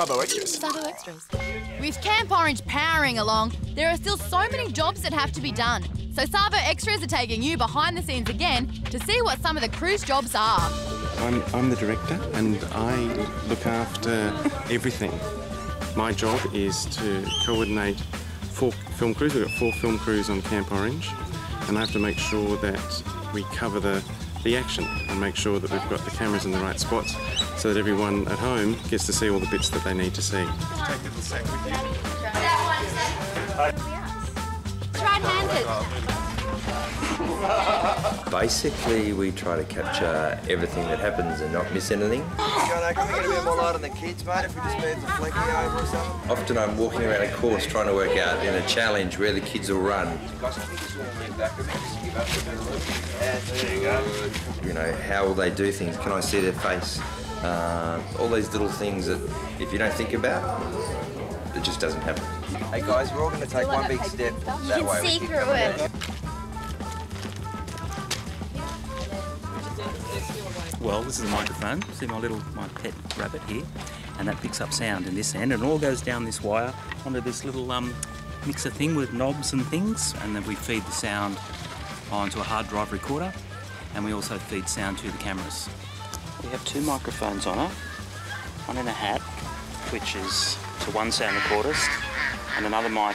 Sabo Extras. Sabo Extras. With Camp Orange powering along, there are still so many jobs that have to be done. So Sabo Extras are taking you behind the scenes again to see what some of the crew's jobs are. I'm, I'm the director and I look after everything. My job is to coordinate four film crews. We've got four film crews on Camp Orange and I have to make sure that we cover the, the action and make sure that we've got the cameras in the right spots so that everyone at home gets to see all the bits that they need to see. Take the sack with you. Try and hand it. Basically, we try to capture everything that happens and not miss anything. Jono, can we get a bit more light on the kids, mate, if we just move the flicking over or something? Often I'm walking around a course trying to work out in a challenge where the kids will run. You. You know, how will they do things? Can I see their face? Uh, all these little things that if you don't think about, it just doesn't happen. Hey guys, we're all going to take one big step that way. Well, this is a microphone. See my little my pet rabbit here, and that picks up sound in this end, and it all goes down this wire onto this little um, mixer thing with knobs and things, and then we feed the sound onto a hard drive recorder, and we also feed sound to the cameras. We have two microphones on it, one in a hat, which is to one sound recordist, and another mic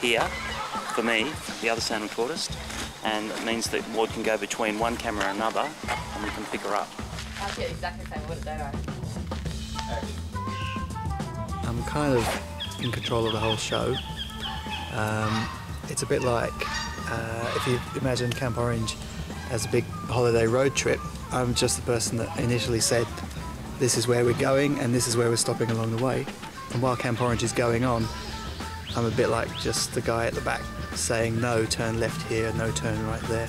here for me, the other sound recordist, and it means that Ward can go between one camera and another, and we can pick her up. I'll get exactly the same word, don't I? I'm kind of in control of the whole show. Um, it's a bit like uh, if you imagine Camp Orange as a big holiday road trip. I'm just the person that initially said, "This is where we're going, and this is where we're stopping along the way." And while Camp Orange is going on, I'm a bit like just the guy at the back saying, "No, turn left here, no, turn right there."